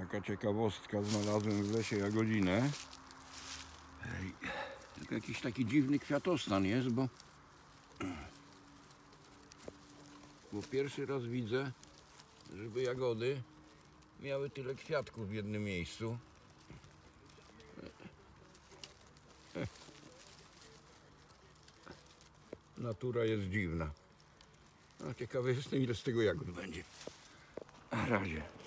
Taka ciekawostka, znalazłem w lesie jagodzinę. Tylko jakiś taki dziwny kwiatostan jest, bo... Bo pierwszy raz widzę, żeby jagody miały tyle kwiatków w jednym miejscu. Natura jest dziwna. No, ciekawy jestem, ile z tego jagód będzie. Na razie.